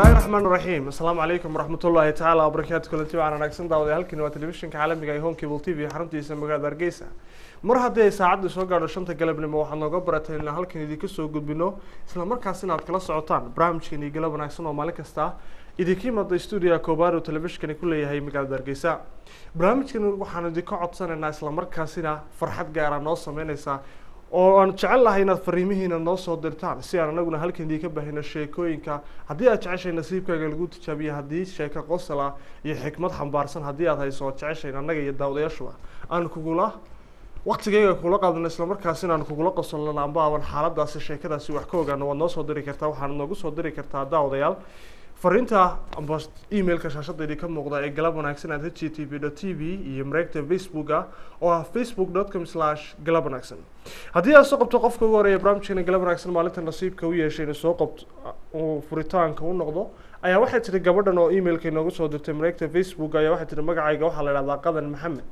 bismillahi raxmaan raxiim asalaamu calaykum waraxmatullaahi tacaala wabarakaatu kulanti waxaan wanaagsan daawaday halkani waa telefishinka caalamiga ee home cable t v. Xaruntiisa magaalada hargeysa mar haddii ay saacaddu soo gaadho shanta galabnimo waxaad nooga baratay inaan halkan idinka soo gudbino. Isla markaas inaad kala socotaan barnaamijkan iyo galab wanaagsan oo maalin kasta. Idinka imada stuudiga koobaad uu telefishinkani ku leeyahay magaalada hargeysa barnaamijkan waxaan idinka codsanaynaa isla markaasina farxad gaara noo sameyneysaa oo aan jecel lahay inaad fariimihiina noo soo dirtaan si aan anaguna halkan idinka baahino sheekooyinka. Haddii aad jeceshay nasiibkaaga lagu tijaabiyo haddii sheeko qosol ah iyo xikmad xambaarsan haddii aad hayso ood jeceshayn annaga iyo daawadayaashuba aan kugula waqtigayga kugula qaadano islamarkaasina aan kugula qosolno amba aban xaaladaasi sheekadaasi wax ka ogaano waad noo soo diri kartaa waxaana noogu soo diri kartaa daawadayaal fariinta amba emailka shaashada idinka muuqda ee galab wanaagsan at h t v t v iyo mareegta facebooka oo ah facebook com slash galab wanaagsan. Haddii aad soo qabto qofka ugu horreeya barnaamijkeena galab wanaagsan maalinta nasiibka u yeeshay inuu soo qabto uu furitaanka u noqdo ayaa waxay tiri gabadhan oo emailka inoogu soo dirtay mareegta facebook ayaa waxay tiri magacayga waxaa la idhahdaa qadan maxamed.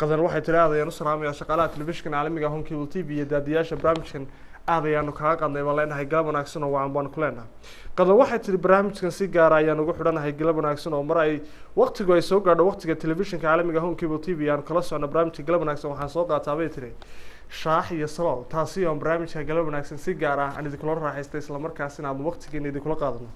Qadan waxay tiri aad ayaan u salaamaya shaqaalaha telefishinka caalamiga home cable t v iyo daadiyaasha barnaamijkan aad ayaanu kaga qadnay baan leenahay galab wanaagsan oo wacan baan ku leenahay. Qadan waxay tiri barnaamijkan si gaara ayaan ugu xidhanahay galab wanaagsan oo mar ay waqtigu ay soo gaadho waqtiga telefishinka caalamiga home cable t v aanu kala socno barnaamijka galab wanaagsan waxaan soo qaataa bay tiri shaax iyo salool taasi oo barnaamijka galab wanaagsan si gaar ah aan idinkula raaxaystay islamarkaasina aanu waqtigeena idinkula qaadano.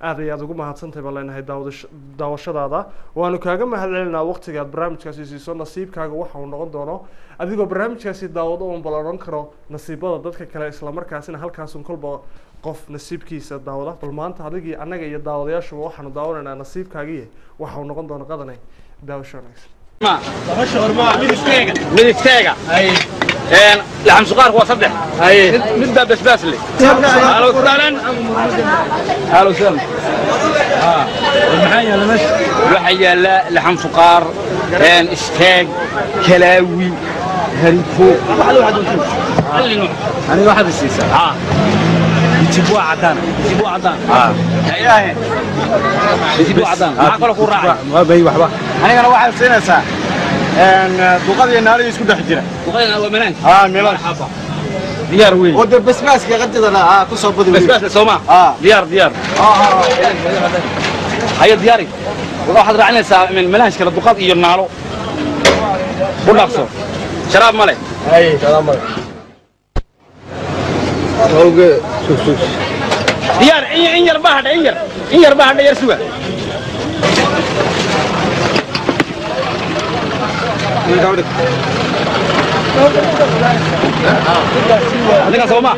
Aad ayaad ugu mahadsantahay baan leenahay daawadash daawashadaada. Waanu kaaga mahad celinaa waqtiga aad barnaamijkaasi siiso nasiibkaaga waxa uu noqon doono. Adigoo barnaamijkaasi daawado uun bal odhan karo nasiibada dadka kale islamarkaasina halkaasun kolba qof nasiibkiisa daawada. Bal maanta adigii annaga iyo daawadayaashuba waxaanu daawanaynaa nasiibkaagiiye waxa uu noqon doono qadanay. Daawasho wanaagsan من الفتاقة من الفتاقة اي لحم سقار هو صدح اي من باب بسباس ألو وسهلا ألو وسهلا آه المحيه ولا مش؟ المحيه لا لحم صغار كان كلاوي هريكو آه anigana waxaad siinaysaa duqadiiyo naaliyo isku dhex jira ديار وين ود البسباس كي غدد أنا كوسو بدوي بسباس سوما آه ديار ديار آه آه هي دياري waxaad raacinaysaa malaashka la duqad iyo naalo u dhaqso sharaab male hay sharaab male awge suuf suuf in in yar baa hadha in yar in yar baa hadha yar suga. Ninkan sooma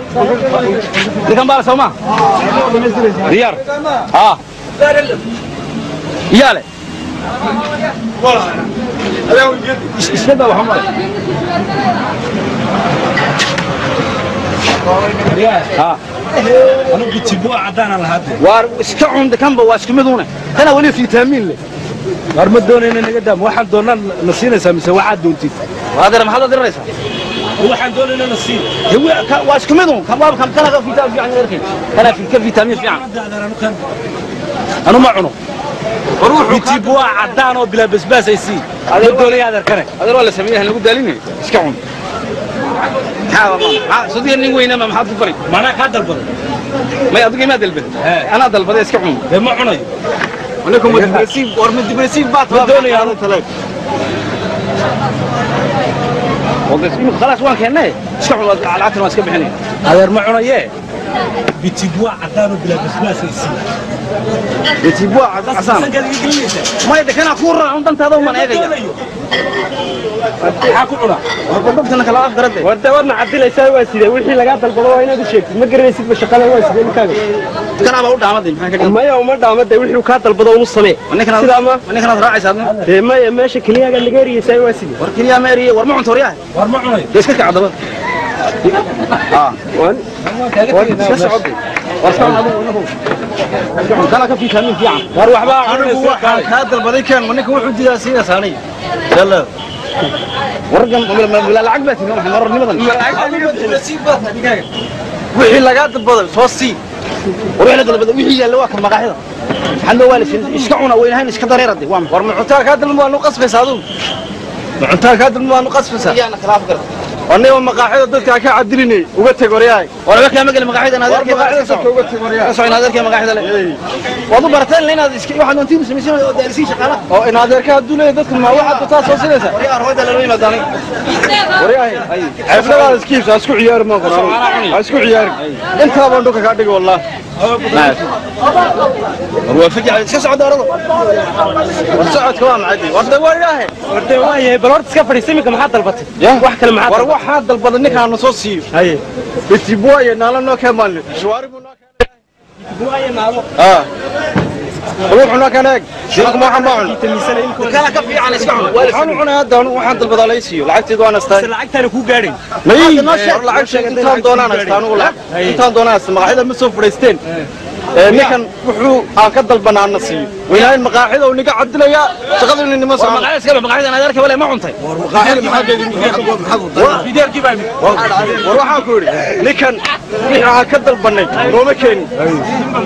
ninkan baa sooma diyaar ha. Iyaale iska daa waxa male ha anigu jibo cadaan aan lahaade waar iska cunde kanba waa isku mid une kana weli fitamiin leh war ma doonayna naga daam waxaan doonaa na siinaysaa mise waxaad doontid waadira maxaad u diriraysaa waxaan doonayna na siin Hewe- ka- waa isku mid un kan waa kan kana ka fitamiin fiican yarkin kana fi ka fitamiin fiican anu ma cuno jibo cadaan oo bilaa basbaas ay sii ma doonaya adeerkane adeer waa la sameeyay lagu daalinay iska cun sudiga nin weynama maxaad ku faray manaa kaa dalbaday may adiga imaa dalbaday anaa dalbaday iska cun dee ma cunayo anigu ma dibresiif war ma dibresiif baa taa doonaya anu talay خلاص وان كنا شكرا على عتنا واسكب حنين هذا ما عنا بتبوا عدانو بلا بسباس يسي بتبوا عدانو ما يدك أنا كورة عندنا هذا وما نعيش war keliya ma eriye war ma cunto waryaha war ma cunayo dee iska kaca dabada Waan- iska socotay war socon adigu inagu iska cun kana ka fitamiin fiican war waxbaa anigu cunaysa waxaan kaa dalbaday keen ma ninka wuxuu diidaa siinaysaa aniga yalla wargan la lacag baa tiri waxaan marornimadan wixii lagaa dalbaday soo sii war wixii la dalbada wixii yaalla waa kan maqaaxida xadna waa la siin iska cuna weynahayn iska dareerade waa war ma cuntaa kaa dalma waanu qasbaysaa adugu ma cuntaa kaa dalma waanu qasbaysaa yaana kala af garad anigoo maqaaxida dadka ka cadilinay uga teg waryahay warba kaama gelin maqaaxida war maqaaxida dadka uga teg waryahay soo in adeerkay maqaaxida le. Waad u barateen le inaad iska waxaad doontiin samaysan oo daarisiin shaqaala oo in adeerka hadduu leeyahay dadka ma waxaad bataa soo sinaysa yaa arwada lala yimaadaanay waryahay xeefladaada iskiibsa ha isku ciyaari maa qor ha isku ciyaari. Intaabaan dhulka kaa dhigi wallah war waa fajac iska socda arado war socodka waa macadi war de waryahay warde waayahay bal horta iska fadhiista iminka maxaad dalbatay wax kale maxaad war dalbatay waxaa dalbada ninkaana soo siiyo haye bitibuaye naala noo keenmaanle shuwaari buu noo waaye naalo ah wuxuu noo keen eeg shilka ma waxaan baa cun tamiisana imika kala ka fiican iska cun waxaan u cunay hadda anu waxaan dalbadaa lay siiyo lacagteedu waan astaan lacagtaana kuu gaadhay may ninkan wuxuu aan ka dalbanaana siiyo weynaayeen maqaaxida uu niga cadilaya shaqada inay nima saamaan maqaaxida iskale maqaaxida aan arkay walaal ma cuntay war maqaaxida maxaa geedi maxaa fideerkii baa mid war waxaan ku yiri ninkan wixii aan ka dalbanay nooma keenin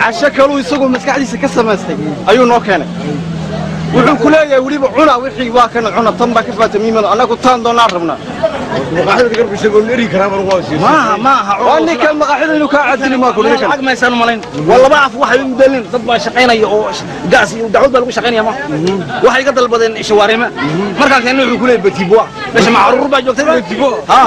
casho kaluu isagu maskaxdiisa ka samaystay ayuu noo keenay wuxuu ku leeyahay weliba cuna wixii waa kana cuna tan baa ka faata miimada annagu taan doonaan rabnaa maaha maaha waa ninkan maqaaxida inuu kaa cadili maa kuli ninkan lacag maysaan malayn waa laba af waxay u dalin dad baa shaqaynaya oo gaas iyo dacwad baa lagu shaqaynaya ma waxay iga dalbadeen shawaarima markaan keenna wuxuu ku leeyahay batiboa meesha macruur baa joogtay batibo ha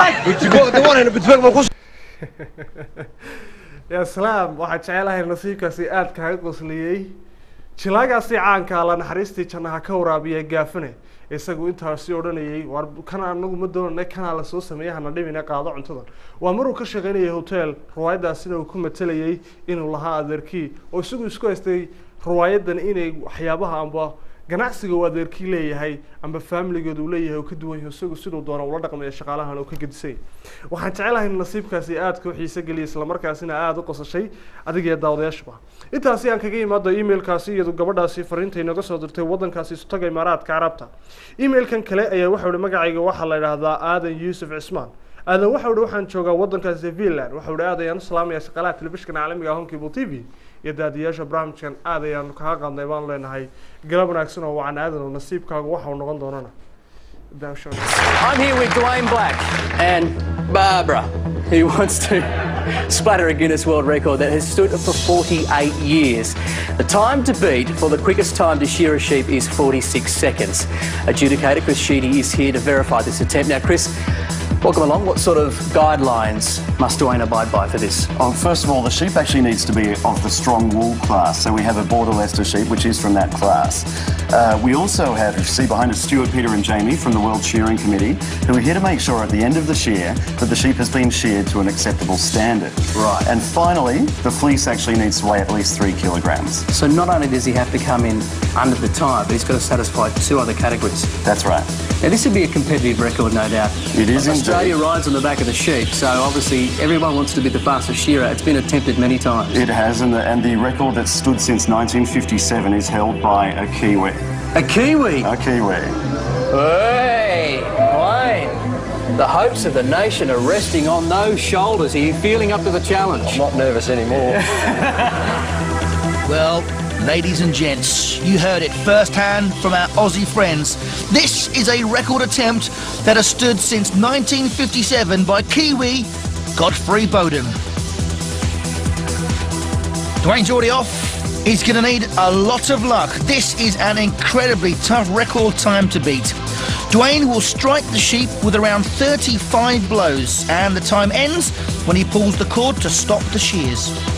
ya salaam waxaan jecelahay nasiibkaasi aad kaaga qosliyey jilaagaasi caanka la naxariistii jannaha ka waraabiya gaafane isagu intaasi odhanayay war kan anagu ma doonanay kanaa la soo sameeyay hana dhibina qaado cuntada. Waa maruu ka shaqaynayay hotel riwaayadaasina uu ku matelayay inuu lahaa adeerkii. Oo isagu isku haystay riwaayadan inay waxyaabaha amba ganacsiga uu adeerkii leeyahay amba faamiligooda uu leeyahay oo ka duwan yahay isagu siduu doona ula dhaqmaya shaqaalahan oo ka gedisay waxaan jecelahay nasiibkaasi aadka u xiise geliyay islamarkaasina aada u qosashay adiga iyo daawadayaashuba intaasi aan kaga imaado emailkaasi iyadu gabadhaasi fariinta inaga soo dirtay wadankaasi istaga imaaraadka carabta. Emailkan kale ayaa waxau ihi magacayga waxaa la idhaahdaa aadan yuusuf cismaan. Aadan waxau ihi waxaan joogaa wadankaasi finland. Waxau ihi aad ayaan u salaamaya shaqaalaha telefishinka caalamiga honkable t v iyo barnaamijkan aad ayaanu kaga qaadnay leenahay galab wanaagsan oo wacan aadan oo nasiibkaagu waxau noqon doonana I'm here with Dwayne Black and Barbara, who wants to splatter a Guinness World Record that has stood for 48 years. The time to beat for the quickest time to shear a sheep is 46 seconds. Adjudicator Chris Sheedy is here to verify this attempt. Now, Chris, welcome along. What sort of guidelines must Dwayne abide by for this? Well, first of all, the sheep actually needs to be of the strong wool class. So we have a Border Leicester sheep, which is from that class. Uh, we also have, you see behind us, Stuart, Peter and Jamie from the World Shearing Committee, who are here to make sure at the end of the shear that the sheep has been sheared to an acceptable standard. Right. And finally, the fleece actually needs to weigh at least three kilograms. So not only does he have to come in under the time, but he's got to satisfy two other categories. That's right. Now, this would be a competitive record, no doubt. It is Australia rides on the back of the sheep, so obviously everyone wants to be the fastest shearer. It's been attempted many times. It has, and the, and the record that's stood since 1957 is held by a Kiwi. A Kiwi! A Kiwi. Hey, Wayne! The hopes of the nation are resting on those shoulders. Are you feeling up to the challenge? I'm not nervous anymore. Well, ladies and gents, you heard it firsthand from our Aussie friends. This is a record attempt that has stood since 1957 by Kiwi Godfrey Bowden. Dwayne's already off. He's going to need a lot of luck. This is an incredibly tough record time to beat. Dwayne will strike the sheep with around 35 blows, and the time ends when he pulls the cord to stop the shears.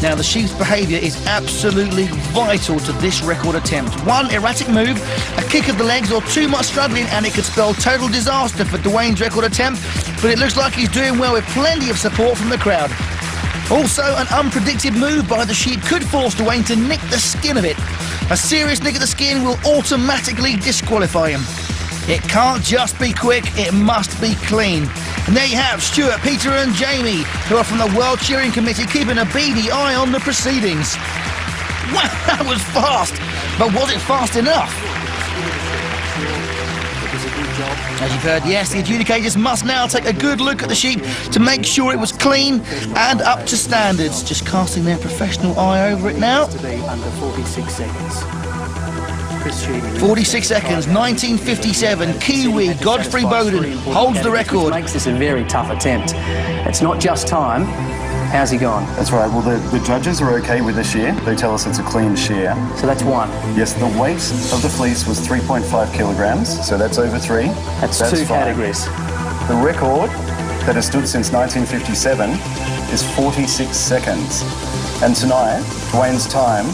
Now, the sheep's behaviour is absolutely vital to this record attempt. One erratic move, a kick of the legs, or too much struggling, and it could spell total disaster for Dwayne's record attempt. But it looks like he's doing well with plenty of support from the crowd. Also, an unpredicted move by the sheep could force Dwayne to nick the skin of it. A serious nick of the skin will automatically disqualify him. It can't just be quick, it must be clean. And there you have Stuart, Peter, and Jamie, who are from the World Cheering Committee, keeping a beady eye on the proceedings. Wow, that was fast! But was it fast enough? As you've heard, yes, the adjudicators must now take a good look at the sheep to make sure it was clean and up to standards. Just casting their professional eye over it now. To be under 46 seconds. Chris Sheedy. 46 seconds, 1957. Kiwi Godfrey Bowden holds the Which record. makes this a very tough attempt. It's not just time. How's he gone? That's right. Well, the, the judges are okay with the shear. They tell us it's a clean shear. So that's one. Yes, the weight of the fleece was 3.5 kilograms, so that's over three. That's, two fine. categories. The record that has stood since 1957 is 46 seconds. And tonight, Dwayne's time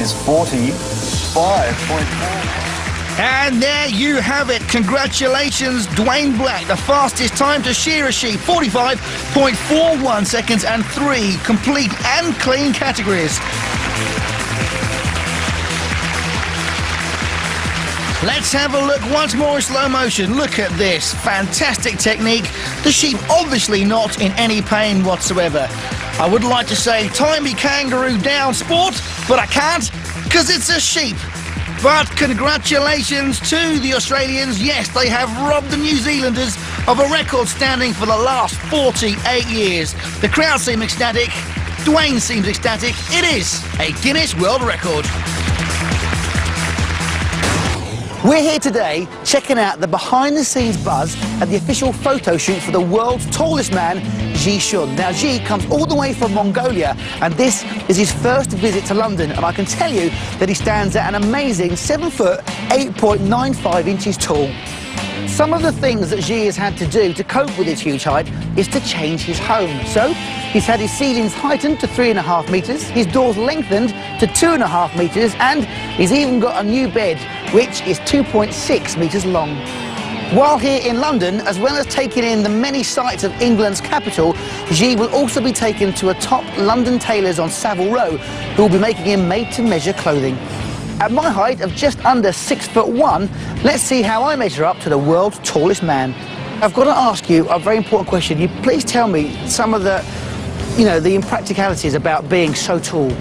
is 45.4. And there you have it. Congratulations, Dwayne Black, the fastest time to shear a sheep, 45.41 seconds and three complete and clean categories. Let's have a look once more in slow motion. Look at this. Fantastic technique. The sheep obviously not in any pain whatsoever. I would like to say me kangaroo down sport, but I can't because it's a sheep. But congratulations to the Australians. Yes, they have robbed the New Zealanders of a record standing for the last 48 years. The crowd seem ecstatic. Dwayne seems ecstatic. It is a Guinness World Record. We're here today checking out the behind the scenes buzz at the official photo shoot for the world's tallest man, Ji Shun. Now, Ji comes all the way from Mongolia, and this is his first visit to London. And I can tell you that he stands at an amazing 7 foot 8.95 inches tall. Some of the things that Xi has had to do to cope with his huge height is to change his home. So he's had his ceilings heightened to three and a half metres, his doors lengthened to two and a half metres, and he's even got a new bed, which is 2.6 metres long. While here in London, as well as taking in the many sights of England's capital, Xi will also be taken to a top London tailors on Savile Row, who will be making him made-to-measure clothing. At my height of just under six foot one, let's see how I measure up to the world's tallest man. I've got to ask you a very important question. You please tell me some of the, you know, the impracticalities about being so tall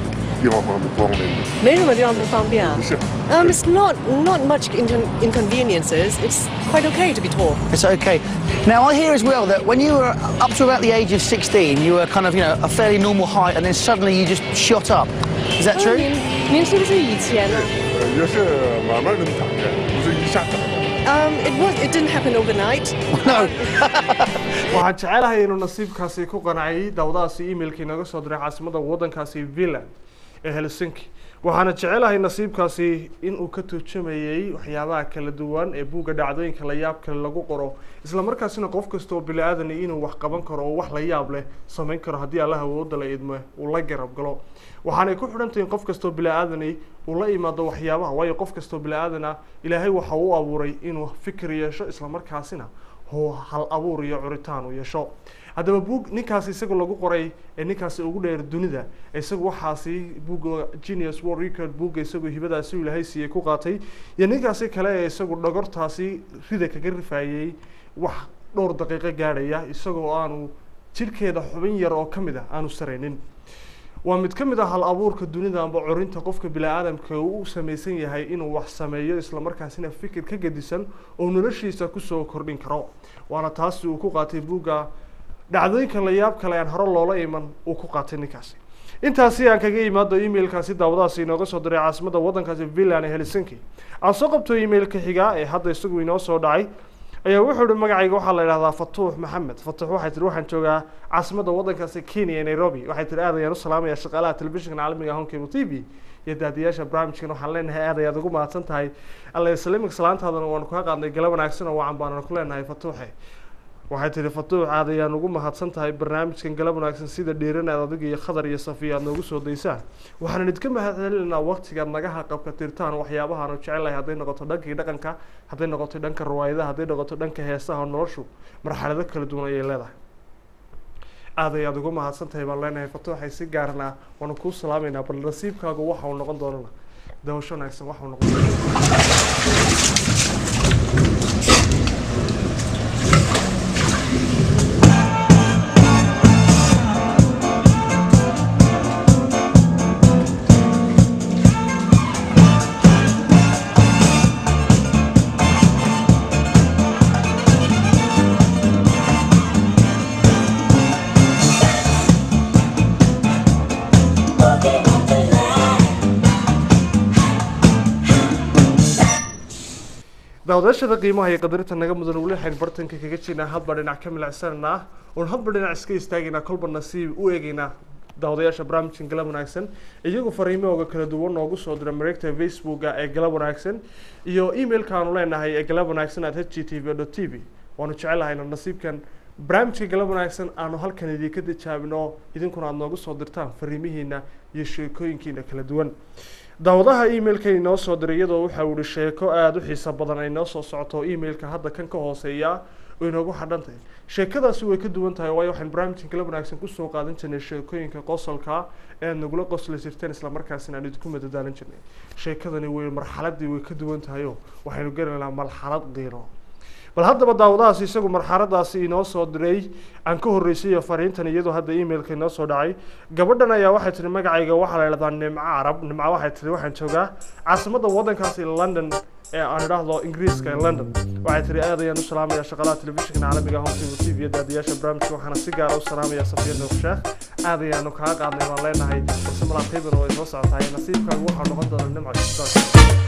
地方方面不方便。没什么地方不方便啊。是。 Um, it's not not much incon- inconveniences. It's quite okay to be tall. It's okay. Now I hear as well that when you were up to about the age of 16, you were kind of, you know, a fairly normal height, and then suddenly you just shot up. Is that 呃 true? 您您是不是以前呢、呃，也是慢慢能长的，不是一下长的。 Um, it was. It didn't happen overnight. No. waxaan jecelahay inuu nasiibkaasi ku qancayay daawadahaasi emailkii naga soo diray caasimadda waddankaasi finland ee helsinki. Waxaana jecelahay nasiibkaasi inuu ka turjumayey waxyaabaha kala duwan ee buugga dhacdooyinka la yaab kale lagu qoro isla markaasina qof kasta oo bini aadani inuu wax qaban karo oo wax la yaab leh samayn karo haddii allah awoodda la idmo uu la garab galo. Waxaanay ku xidhan tahin qof kastoo bini aadani uu la imaado waxyaabaha waayo qof kastoo bini aadana ilaahay waxa uu abuuray inuu fikir yeesho isla markaasina hal abuur iyo curitaan uu yeesho haddaba buug ninkaasi isaga lagu qoray ee ninkaasi ugu dheer dunida isagu waxaasi buugga genius world record buugga isagu hibadaasi ilaahay siiyey ku qaatay iyo ninkaasi kale ee isagu dhogortaasi rida kaga rifaayey wax dhowr daqiiqo gaadhaya isagoo aanu jidhkeeda xubin yar oo ka mid ah aanu saraynin. Waa mid ka mid ah hal abuurka dunida amba corinta qofka bini-aadamka u samaysan yahay inuu wax sameeyo islamarkaasina fikir ka gedisan oo noloshiisa ku soo kordhin karo. Waana taasi uu ku qaatay buugga dhacdooyinka la yaab kale aan hore loola iman uu ku qaatay ninkaasi. Intaasi aan kaga imaado emailkaasi daawadahaasi inooga soo diray caasimadda waddankaasi finland ee helsinki. Aan soo qabto emailka xigaa ee hadda isagu inoo soo dhacay ayaa wuxuu ihi magacayga waxaa la idhahdaa fatuux maxamed. Fatuux waxay tihi waxaan joogaa caasimadda waddankaasi kenya ee nairobi. Waxay tihi aad ayaan u salaamaya shaqaalaha telefishinka caalamiga home cable t v iyo daadiyaasha barnaamijkan. Waxaan leenahay aad ayaad ugu mahadsan tahay. Alla saliimka salaantaadana waanu kaa qaadnay gala wanaagsan oo wacan baananu ku leenahay fatuuxe waxay tihi fatuux aad ayaan ugu mahadsan tahay barnaamijkan galab wanaagsan sida dhiiran aad adiga iyo khadar iyo safiya aad noogu soo daysaan. Waxaan idinka mahadcelinaynaa waqtigaad naga haqabka tirtaan waxyaabahaanu jecelahay hadday noqoto dhankii dhaqanka hadday noqoto dhanka riwaayadaha hadday noqoto dhanka heesaha noloshu. Marxalado kala duwan ayay leedahay. Aad ayaad ugu mahadsan tahay baan leenahay fatuuxay si gaarna waanu kuu salaameynaa bal nasiibkaagu waxa uu noqon doonana. Dawasho wanaagsan waxa uu noqon doonaa daawadayaashada qiimaha iyo qadarinta naga mudan weli waxaynu bartanka kaga jirnaa hadba dhinac ka milacsananaa oon hadba dhinac iska istaagaynaa kolba nasiib u eegaynaa daawadayaasha barnaamijkan galab wanaagsan. Iyagu fariimahooga kala duwan noogu soo dira mareegta facebooka ee galab wanaagsan iyo emailka aanu leenahay ee galab wanaagsan at h g t v dot t v waanu jecelahayna nasiibkan. Barnaamijka galab wanaagsan aanu halkan idinka tijaabino idinkuna aada noogu soo dirtaan fariimihiina iyo sheekooyinkiina kala duwan daawadaha emailka inoo soo diray iyadoo waxa uu yihi sheeko aada u xiiso badan ay noo soo socoto emailka. Hadda kan ka hooseeya oo inoogu xadhan tahay sheekadaasi way ka duwan tahay waayo waxaan barnaamijkan kala wanaagsan ku soo qaadan jirnay sheekooyinka qosolka ee aad nagula qosli jirteen islamarkaasina aan idinku madadaalin jirnay. Sheekadani way marxaladii way ka duwan tahay oo waxaynu gelaynaa marxalad qiiro bal haddaba daawadahaas isagu marxaladaasi inoo soo diray aan ka horreysay fariintan iyadoo hadda emailka inoo soo dhacay. Gabadhan ayaa waxay tihi magacayga waxaa la idhahdaa nimco carab nimco waxay tihi waxaan joogaa caasimadda waddankaasi london ee aan idhaahdo ingiriiska ee london. Waxay tihi aad ayaan u salaamaya shaqalaha telefishinka caalamiga tv tv iyo daadiyaasha barnaamijka waxaana si gaara u salaamaya safiya nuursheekh aad ayaanu kaa qaadnay baan leenahay balse malaaqaybana way soo socotahay nasiibkaagu waxaa noqon doona nimco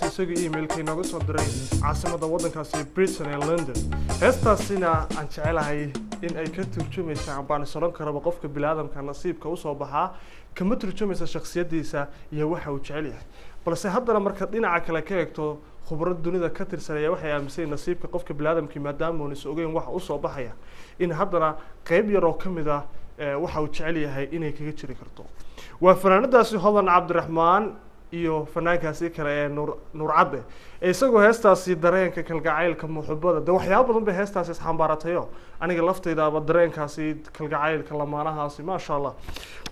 daawadahaasi isagoo emailka inooga soo diray caasimada waddankaasi britain ee london. Heestaasina aan jecelahay in ay ka turjumaysa ambaan odhan karaba qofka biniaadamka nasiibka u soo baxaa kama turjumaysa shakhsiyadiisa iyo waxa uu jecel yahay. Balse haddana marka dhinaca kale ka eegto khubrad dunida ka tirsan ayaa waxay aaminsan yihiin nasiibka qofka biniaadamkii maadaama uun is ogeyn waxa u soo baxaya in haddana qeyb yar oo ka mid ah eh, waxa uu jecel yahay inay kaga jiri karto. Waa fanaanadaasi hodan cabdiraxmaan iyo fanaankaasi kale ee nuur nuur cadde ee isagoo heestaasi dareenka kalgacaylka muxubada de waxyaaba badan bay heestaasi isxambaaratayo aniga laftaydaaba dareenkaasi kalgacaylka lamaanahaasi maasha allah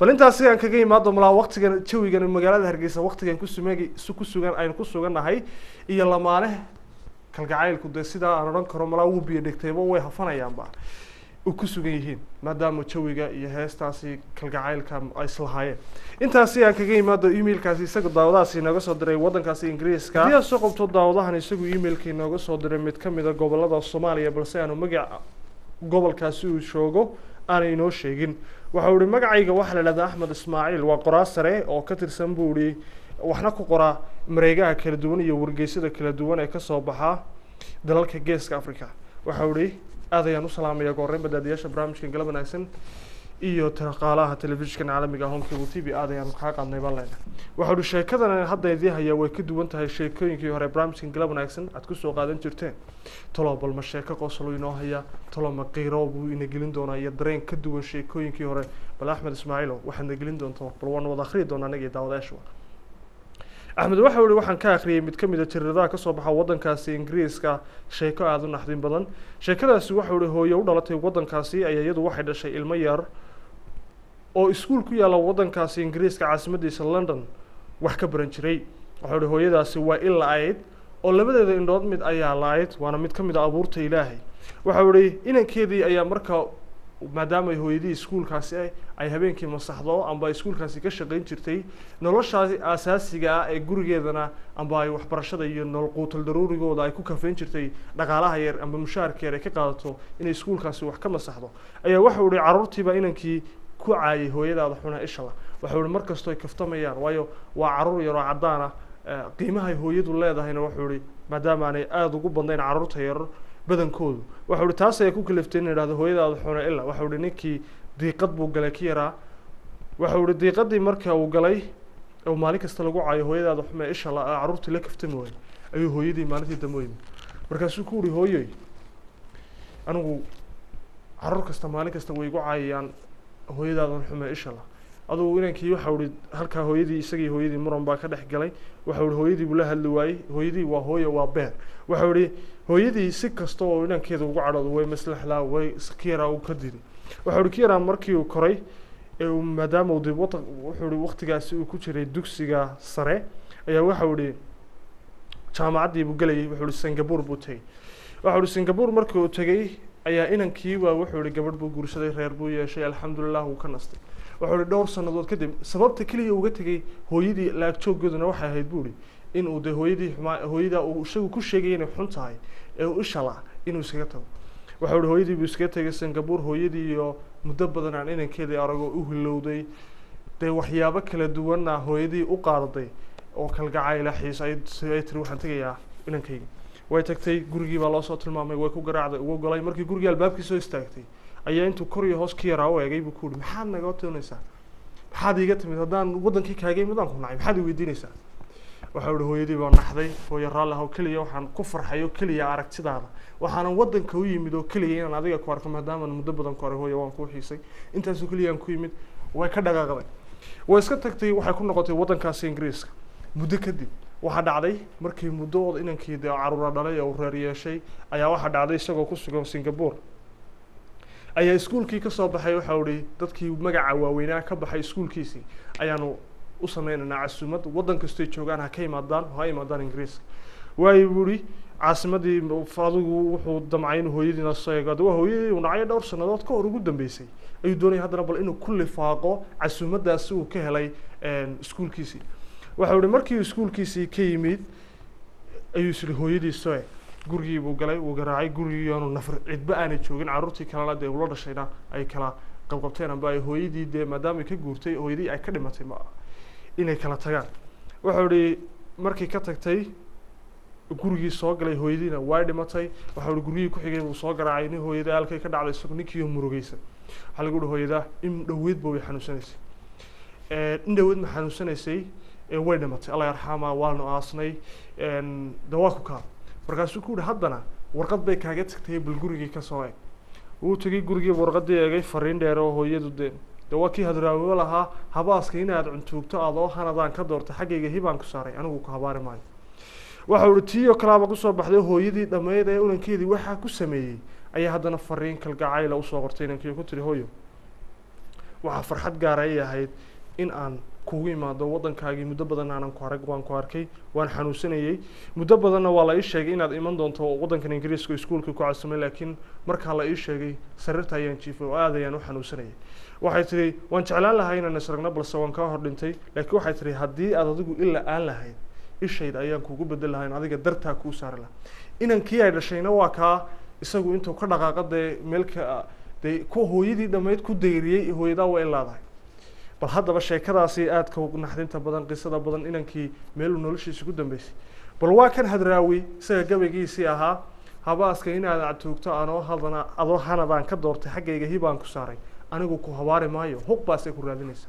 bal intaasi aan kaga imaado malaa waqtigan jawigan magaalada hargeysa waqtigan kusumegi su ku sugan aynu ku sugannahay iyo lamaane kalgacaylku dee sidaa aan odhan karo malaa wuu biyo dhigtayba way hafanayaanba ku sugan yihiin maadaama jawiga iyo heestaasi kalgacaylka ay islahaayeen intaasi aan kaga imaado emailkaasi isaga daawadahaasi inooga soo diray waddankaasi ingiriiska. Haddii aad soo qabto daawadahan isagu emailka inooga soo diray mid ka mid a gobollada soomaaliya balse aanu magaca gobolkaasi uu joogo aanay inoo sheegin. Waxa uu ihi magacayga waxaa la idhahdaa axmed ismaaciil waa qoraa sare oo ka tirsan buu ihi waxna ku qoraa mareegaha kala duwan iyo wargeysyada kala duwan ee ka soo baxa dalalka geeska africa waxa uu ihi aad ayaan u salaamaya goorreyn badaadiyaasha barnaamijkan galab wanaagsan iyo shaqaalaha telefishinkan caalamiga home cable t v. Aad ayaan kaa qaadnay baan leenahay? Waxa uhi sheekadan hadda idii haya way ka duwan tahay sheekooyinkii hore barnaamijkan galab wanaagsan. Aad ku soo qaadan jirteen? Talo bal ma sheeko qosolo inoo haya? Talo ma qiiro buu ina gelin doonaa iyo dareen ka duwan sheekooyinkii hore? Bal axmed ismaaciilo waxaad na gelin doonto bal waan wada akhriyi doonaa anaga iyo daawadayaashuba axmed waxa uhi waxaan ka akhriyay mid ka mid a jaridadaha ka soo baxa waddankaasi ingiriiska. Sheeko aada u naxdin badan. Sheekadaasi waxa uhi hooye u dhalatay waddankaasi ayaa iyadu waxay dhashay ilmo yar oo iskuul ku yaalla waddankaasi ingiriiska caasimadiisa london. Wax ka baran jiray. Waxa uhi hooyadaasi waa il la-ayd oo labadeeda indhood mid ayaa la-ayd waana mid ka mid a abuurta ilaahay. Waxa uhi inankeedii ayaa markaa maadaama hooyadii iskuulkaasi ay habeenkii masaxdo amba iskuulkaasi ka shaqayn jirtay noloshaasi ah ee gurigeedana amba ay waxbarashada iyo nolol quutal daruurigooda ay ku kafeyn jirtay dhaqaalaha yar amba mushaharka yar ay ka qaadato inay iskuulkaasi wax ka masaxdo. Ayaa waxa uhi carruurtiiba inankii ku caayay hooyadaada xuna ishala. Waxa uhi mar kastoo ay kaftamayaan waayo waa carruur yaroo caddaan ah eh, qiimahay hooyadu leedahayna wuxuu ihi maadaama aanay aada ugu badnayn carruurta yarar badankoodu waxa uhi taas ayaa ku kaliftay in idhahdo hooyadaada xuna ila waxa uhi ninkii diiqad buu galay ki yaraa. Waxa uhi diiqadii marka uu galay oo maalin kasta lagu caayo hooyadaada xume isha la carruurtii la kaftami waayey. Ayuu hooyadii maalintii dambe yimid markaasuu ku uhi hooyoy anigu carruur kasta maalin kasta way igu caayayaan hooyadaadan xume isha la adugu inankii waxa uhi halkaa hooyadii isagii hooyadii muran baa ka dhex galay. Waxa uhi hooyadii buu la hadli waayey. Hooyadii waa hooyo waa beer. Waxa uhi hooyadii si kasta oo inankeeda ugu cadhoodo way maslaxlaa way kiyaraa uu ka diri. Waxa uhi kiyaraa markii uu koray maadaama uu dib wuxuu ihi waqtigaasi uu ku jiray dugsiga sare ayaa waxa uhi jaamacaddii buu gelayay wuxuu ihi singapore buu tegey. Waxa uhi singapore markii uu tegey ayaa inankiiba wuxuu ihi gabadh buu guursaday reer buu yeeshay. Alxamdulilah wuu ka nastay wuxuu ihi dhowr sannadood kadib sababta keliya uga tegey hooyadii laagjooggeeduna waxay ahayd buu ihi in uu dee hooyadii xumaa hooyadaa uu isagu ku sheegay inay xun tahay ee uu ishala inuu iskaga tago. Waxa uhi hooyadii buu iskaga tegay singapore hooyadii iyo muddo badan aan inankeedii aragoo u hilowday dee waxyaabo kala duwanna hooyadii u qaadaday oo kalgacayla xiis ay ay tiri waxaan tegayaa inankayga way tagtay gurigii baa loo soo tilmaamay way ku garaacday ugu galay markii gurigii albaabkii soo istaagtay ayaa intuu kor iyo hoos ka yaraa u eegay buu ku uhi maxaad naga doonaysaa maxaad iiga timid? Haddaan wadankii kaaga imid aan ku nacay. Maxaad i weydiinaysaa? Waxa uhi hooyadii baa naxday. Hooyo raalli ahow keliya waxaan ku farxay oo keliya aragtidaada. Waxaanan wadanka u yimid oo keliya inaan adiga ku arko maadaamaan muddo badan ku aray hooyo waan kuu xiisay. Intaasoo keliya ku yimid way ka dhaqaaqday way iska tagtay waxay ku noqotay wadankaasi ingiriiska. Muddo kadib waxaa dhacday markii muddo inankii dee caruura dhalay oo reer yeeshay ayaa waxaa dhacday isagoo ku sugan singapore ayaa iskuulkii ka soo baxay waxa uhi dadkii magaca waaweynaa ka baxay iskuulkiisii ayaanu u sameynaynaa casuumad waddan kastoy joogaan ha ka imaadaan ha imaadaan ingiriiska waayo buuhi caasimadii adigu wuxuu damcay inuu hooyadiina soo eego waa hooyadii uu nacay dhowr sannadood ka hor ugu dambeysay. Ayuu doonaya haddana bal inuu ku lifaaqo casuumadaasi uu ka helay iskuulkiisii. Waxa uhi markii iskuulkiisii ka yimid ayuu is ihi hooyadii soo eg gurigii buu galay wuu garaacay gurigii aanu nafar cidba aanay joogin. Carruurtii kalena dee ula dhashayna ay kala qabqabteen amba ay hooyadii dee maadaama ay ka guurtay hooyadii ay ka dhimatay ma inay kala tagaan. Wuxuu ihi markii ka tagtay gurigii soo galay hooyadiina way dhimatay. Waxau ihi gurigii ku xigay buu soo garaacay nin hooyada halkay ka dhacday isagu ninkiioo murugeysan waxaa lagu ihi hooyadaa in dhoweedba way xanuunsanaysay. In dhoweed ma xanuunsanaysay way dhimatay. Alla yarxama waanu aasnay. De waa ku kaa markaasuu ku yihi haddana warqad bay kaaga tagtay bal gurigii ka soo eg wuu tegey gurigii warqadii eegay fariin dheer oo hooyadu de de waa kii hadraawibo lahaa habaaska inaad cuntuugto adoo hanadaan ka doortay xaggayga hibaan ku saaray anigu ku habaari maayo. Waxau ihi tii oo kalaaba ku soo baxday hooyadii dhammeyd ee unankeedii waxaa ku sameeyey ayaa haddana fariin kalgacayla u soo qortay inankii ku tiri hooyo waxaa farxad gaara ay ahayd in aan kugu imaado waddankaagii muddo badan aanan ku arag waan ku arkay waan xanuunsanayey muddo badanna waa la ii sheegay inaad iman doonto waddankan ingiriiska iskuulka ku casumay laakiin markaa la ii sheegay sariirta ayaan jiifay oo aad ayaan u xanuunsanayay. Waxay tihi waan jeclaan lahaa inaan isragno balse waan kaa hor dhintay laakiin waxay tihi haddii aad adigu ila aan lahayd ishayda ayaan kugu bedel lahayn adiga dartaa kuu saari lahaa. Inankii ay dhashayna waa kaa isagu intuu ka dhaqaaqa dee meelka dee ku hooyadii dhammayd ku dayriyey hooyadaa way laadahay bal haddaba sheekadaasi aadka naxdinta badan qisada badan inankii meeluu noloshiisa ku dambeysay. Bal waa kan hadraawi isaga gabaygiisii ahaa habaaska inaad catuugto anoo hadana adoo hanadaan ka doortay xaggayga hibaan ku saaray. Anigu ku habaari maayo huq baasay ku raadinaysa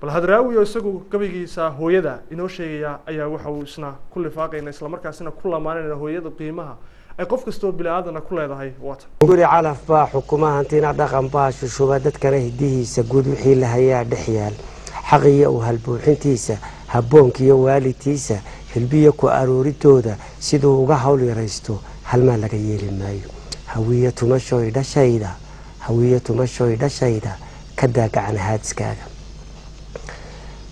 bal hadraawi oo isagu gabaygiisa hooyada inoo sheegaya ayaa waxa uu isna ku lifaaqayna islamarkaasina ku lamaanayna hooyada qiimaha ay qof kastoo bini aadana ku leedahay waatan guri calaf baa xukuma hantina dhaqan baa shushuba dadkana hidihiisa guud wixii la hayaa dhex yaal xaqiyo u halbuuxintiisa habboonkiyo waalidkiisa hilbiyo ku arooritooda siduu uga hawl yaraysto halmaa laga yeeli maayo. Hawiye tumashoy dhashayda tumashoy dhashayda ka daa haadiskaaga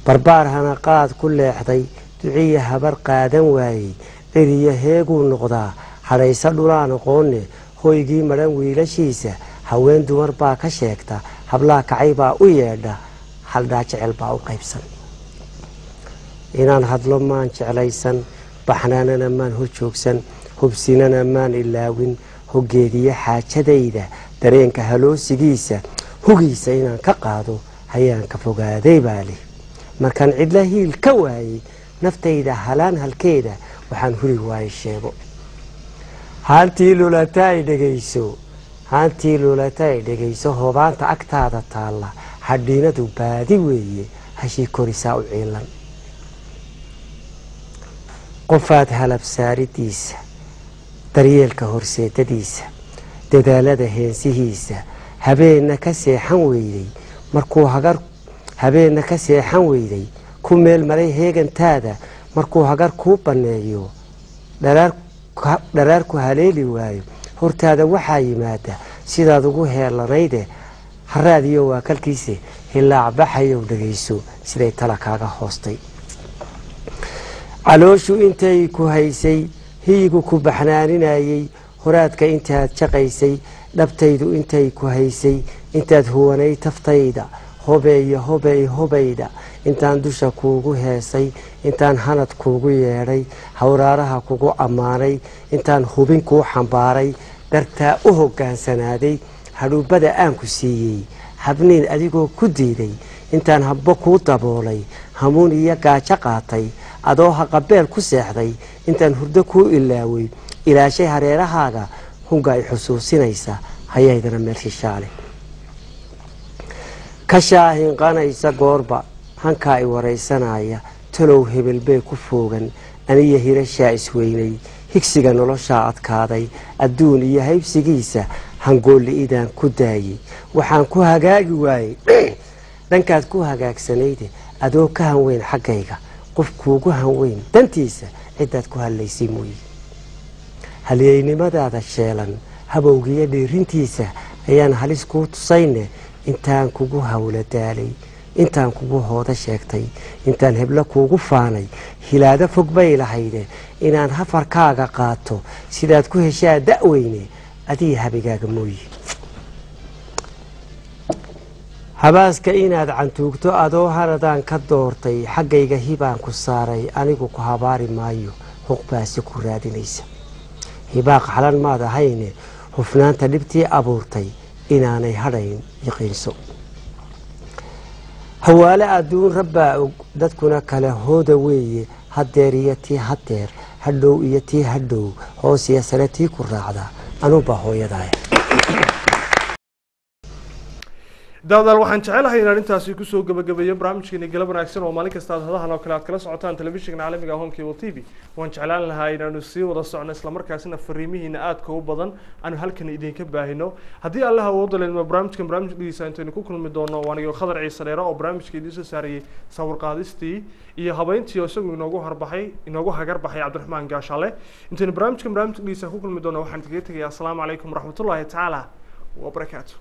barbaar hanaqaad ku leexday duciya habar qaadan waayey ciriyo heeguu noqdaa hadhayse dhulaan aqoonne hoygii madhan wiilashiisa haween dumar baa ka sheegta hablaa kacay baa u yeedha haldhaa jecel baa u qaybsan. Inaan hadlo maan jeclaysan baxnaanana maan hor joogsan hubsinana maan ilaawin hoggeediyo xaajadayda dareenka haloosigiisa hugiisa inaan ka qaado hayaan ka fogaaday baa leh markaan cidla hiil ka waayey naftayda halaan halkeeda waxaan huri waayey sheego haantii lulata ay dhegayso haantii lulata ay dhegayso hoobaanta agtaada taalla hadhiinadu baadi weeye hashii korisaa u ciilan qofaad halabsaaridiisa daryeelka horseedadiisa dadaalada heensihiisa habeenna ka seexan weyday markuu hagar habeenna ka seexan weyday ku meel maray heegantaada. Markuu hagar kuu banneeyo dharaarku haleeli waayo. Hortaada waxaa yimaada sidaad ugu heelanayde haraadiyo waa kalkiise hilaac baxayow siday tala kaaga hoostay. Calooshu intay ku haysay hiyigu ku baxnaaninayey horaadka intaad jaqaysay dhabtaydu intay ku haysay intaad huwanay taftayda hobeeyo hobeey hobayda intaan dusha kuugu heesay intaan hanad kuugu yeedhay hawraaraha kugu ammaanay intaan hubin kuu xambaaray dartaa u hoggaansanaaday hadhuubbada aan ku siiyey habniin adigoo ku diiday intaan habbo kuu daboolay hamuun iyo gaajo qaatay adoo haqabeel ku seexday intaan hurdo kuu ilaaway ilaashay hareerahaaga hunga ay xusuusinaysa hayaydana meel shishaale ka shaahinqanaysa goorba hankaa i waraysanaya talow hebel ku foogan. Aniyo hirashaa isweynay higsiga noloshaa adkaaday. Adduun iyo haybsigiisa hangoolli-idaan ku daayey waxaan ku hagaagi waayey. Dhankaad ku hagaagsanayde adoo ka hanweyn xaggayga. Qof kuugu hanweyn dantiisa cidaad ku hadlaysay mooye. Halyeynimadaada sheelan habowgiyo dhiirintiisa ayaan halis kuu tusayne intaan kugu hawla daalay intaan kugu hooda sheegtay intaan heblo kuugu faanay. Hilaado fog bay lahayde inaan hafarkaaga qaato sidaad ku heshaa da'weyne adiga habigaaga mooye. Habaaska inaad cantuugto adoo haradaan ka doortay xaggayga hibaan ku saaray anigu ku habaari maayo huqbaasi ku raadinaysa. Hibaaq xalan maad ahayne hufnaanta dhibtii abuurtay inaanay hadhayn yaqiinso hawaale adduun rabbaa og dadkuna kale hooda weeye haddeer iyo tii haddeer hadhow iyo tii hadhow hoos iyo sare tii ku raacda. Anuubaa hooyadaay daawadaal waxaan jecelahay inaan intaasi ku soo gabagabeeyo barnaamijkeeni galab wanaagsan oo maalin kasta hadahan oo kale aad kala socotaan telefishinka caalamiga home cable t v. Waan jeclaan lahaa inaanu sii wada socno islamarkaasina fariimihiina aadka u badan. Aanu halkan idinka baahino. Haddii allah awoodda leedma barnaamijkan barnaamij dhigiisa intaynu ku kulmi doono waanigo khadar ciise dheere oo barnaamijka idiin soo saarayey sawir qaadistii iyo habeyntii oo isagu inoogu harbaxay inoogu hagar baxay cabdiraxmaan gaashale. Intaynu barnaamijkan barnaamij dhigiisa ku kulmi doono waxaan kaga tegayaa asalaamu calaykum waraxmatullaahi tacaala wabarakaatu